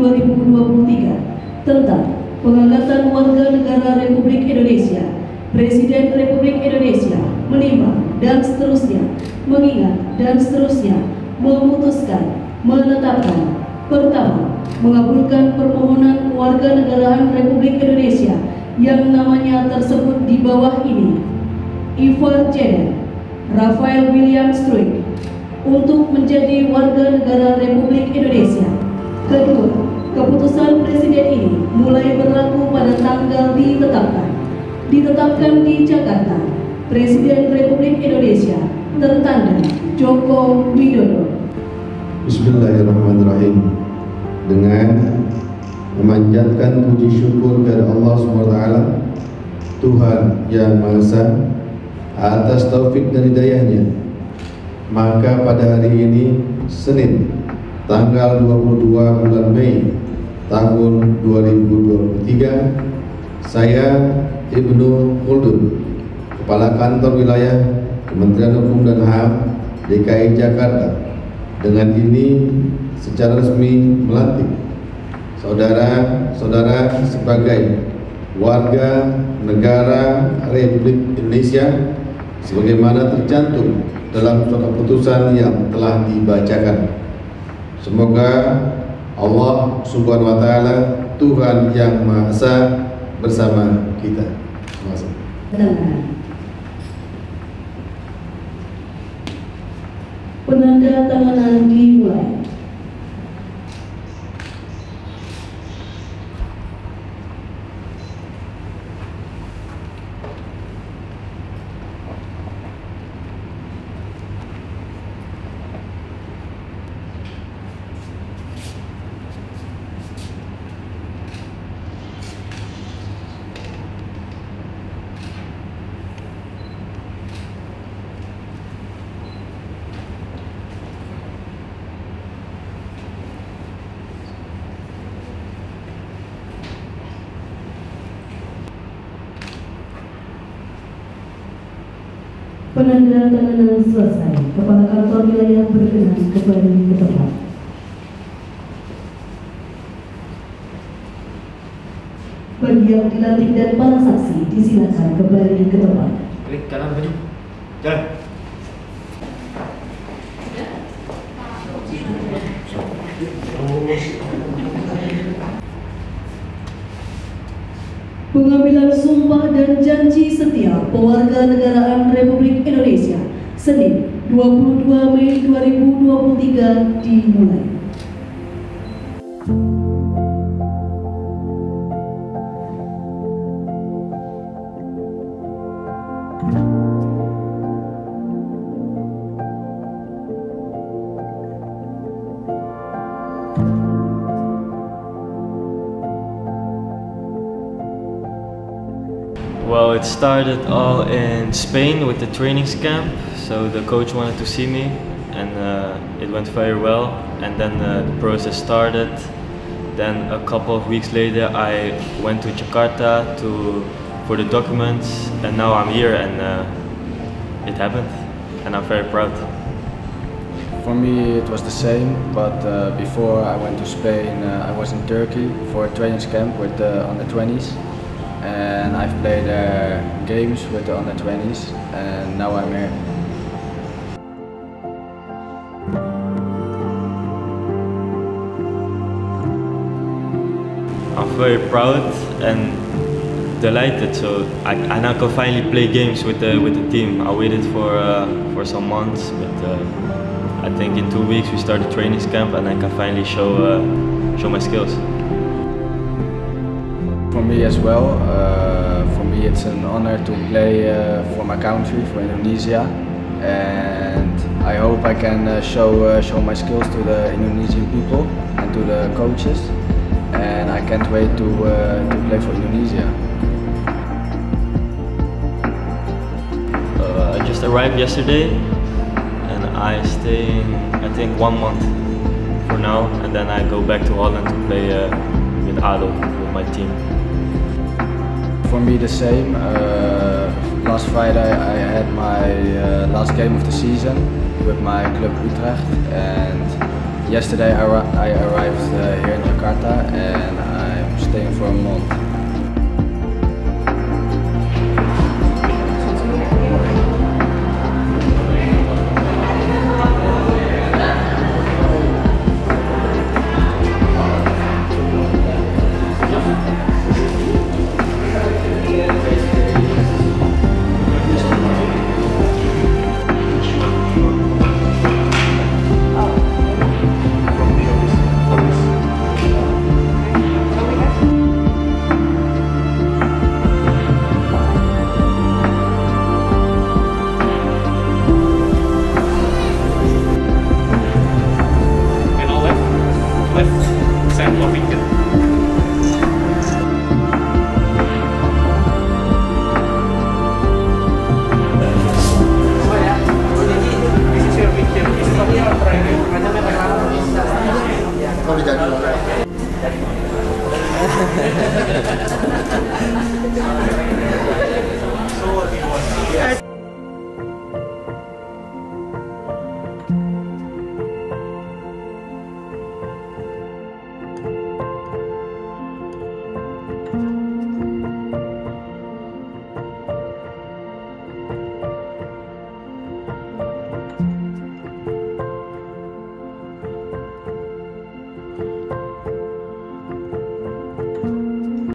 tanggal 4 Mei 2023 tentang pengangkatan warga negara Republik Indonesia, Presiden Republik Indonesia menimbang dan seterusnya mengingat dan seterusnya memutuskan menetapkan. Pertama mengabulkan permohonan warga negaraan Republik Indonesia yang namanya tersebut di bawah ini. Ivar Janet Rafael William Struik untuk menjadi warga negara tanggal ditetapkan. Ditetapkan di Jakarta, Presiden Republik Indonesia tertanda Joko Widodo. Bismillahirrahmanirrahim. Dengan memanjatkan puji syukur kepada Allah SWT, Tuhan yang Maha Esa, atas taufik dan hidayahnya maka pada hari ini Senin tanggal 22 bulan Mei tahun 2023 saya Ibnu Muldun Kepala Kantor Wilayah Kementerian Hukum dan HAM DKI Jakarta dengan ini secara resmi melantik saudara-saudara sebagai warga negara Republik Indonesia sebagaimana tercantum dalam surat keputusan yang telah dibacakan. Semoga Allah Subhanahu wa taala Tuhan yang Maha Esa bersama kita. Terima kasih. Penanda tanganan dimulai. Penandatanganan selesai. Kepala kantor wilayah berkenan kembali ke tempat. Bagi yang dilantik dan para saksi disilakan kembali ke tempat. Klik kanan baju. Jalan. Pengambilan sumpah dan janji setia pewarga negaraan Republik Indonesia Senin 22 Mei 2023 dimulai. It started all in Spain with the trainings camp. So the coach wanted to see me, and uh, it went very well. And then uh, the process started. Then a couple of weeks later, I went to Jakarta to for the documents, and now I'm here, and uh, it happened, and I'm very proud. For me, it was the same, but uh, before I went to Spain, uh, I was in Turkey for a training camp with the under 20s, and I've played uh, games with the under 20s, and now I'm here. I'm very proud and delighted. So I, I now can finally play games with the with the team. I waited for uh, for some months, but uh, I think in two weeks we start the training camp and I can finally show uh, show my skills. For me as well, uh, for me it's an honor to play uh, for my country, for Indonesia, and I hope I can uh, show uh, show my skills to the Indonesian people and to the coaches, and I can't wait to to play for Indonesia. I just arrived yesterday and I stay I think one month for now and then I go back to Holland to play with ADO with my team. For me, the same. Uh, last Friday, I had my uh, last game of the season with my club Utrecht, and yesterday I, I arrived uh, here in Jakarta and I'm staying for a month.